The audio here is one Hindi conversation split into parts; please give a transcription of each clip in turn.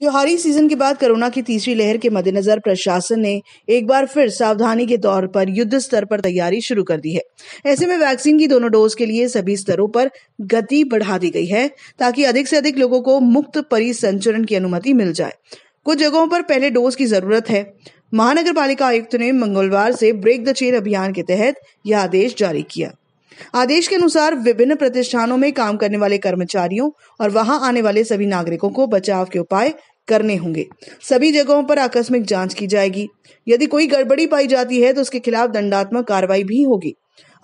त्योहारी सीज़न के बाद कोरोना की तीसरी लहर के मद्देनजर प्रशासन ने एक बार फिर सावधानी के तौर पर युद्ध स्तर पर तैयारी शुरू कर दी है। ऐसे में वैक्सीन की दोनों डोज के लिए सभी स्तरों पर गति बढ़ा दी गई है ताकि अधिक से अधिक लोगों को मुक्त परिसंचरण की अनुमति मिल जाए। कुछ जगहों पर पहले डोज की ज़रूरत है। महानगर पालिका आयुक्त ने मंगलवार से ब्रेक द चेन अभियान के तहत यह आदेश जारी किया। आदेश के अनुसार विभिन्न प्रतिष्ठानों में काम करने वाले कर्मचारियों और वहाँ आने वाले सभी नागरिकों को बचाव के उपाय करने होंगे। सभी जगहों पर आकस्मिक जाँच की जाएगी। यदि कोई गड़बड़ी पाई जाती है तो उसके खिलाफ दंडात्मक कार्रवाई भी होगी।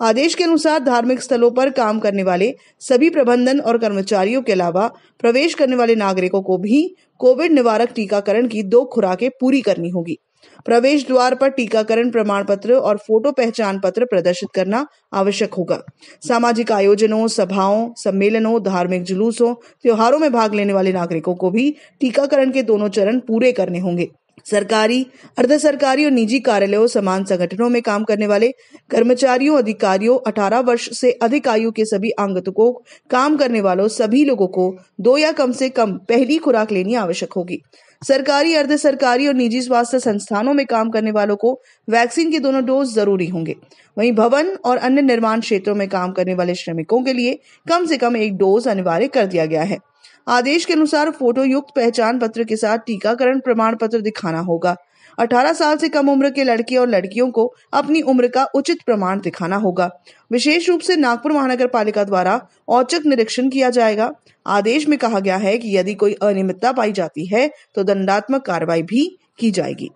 आदेश के अनुसार धार्मिक स्थलों पर काम करने वाले सभी प्रबंधन और कर्मचारियों के अलावा प्रवेश करने वाले नागरिकों को भी कोविड निवारक टीकाकरण की दो खुराकें पूरी करनी होगी। प्रवेश द्वार पर टीकाकरण प्रमाण पत्र और फ़ोटो पहचान पत्र प्रदर्शित करना आवश्यक होगा। सामाजिक आयोजनों, सभाओं, सम्मेलनों, धार्मिक जुलूसों, त्योहारों में भाग लेने वाले नागरिकों को भी टीकाकरण के दोनों चरण पूरे करने होंगे। सरकारी, अर्ध सरकारी और निजी कार्यालयों समान संगठनों में काम करने वाले कर्मचारियों, अधिकारियों 18 वर्ष से अधिक आयु के सभी आंगतुकों काम करने वालों सभी लोगों को दो या कम से कम पहली खुराक लेनी आवश्यक होगी। सरकारी, अर्ध सरकारी और निजी स्वास्थ्य संस्थानों में काम करने वालों को वैक्सीन के दोनों डोज ज़रूरी होंगे। वहीं भवन और अन्य निर्माण क्षेत्रों में काम करने वाले श्रमिकों के लिए कम से कम एक डोज अनिवार्य कर दिया गया है। आदेश के अनुसार फ़ोटो युक्त पहचान पत्र के साथ टीकाकरण प्रमाण पत्र दिखाना होगा। 18 साल से कम उम्र के लड़के और लड़कियों को अपनी उम्र का उचित प्रमाण दिखाना होगा। विशेष रूप से नागपुर महानगर पालिका द्वारा औचक निरीक्षण किया जाएगा। आदेश में कहा गया है कि यदि कोई अनियमितता पाई जाती है तो दंडात्मक कार्रवाई भी की जाएगी।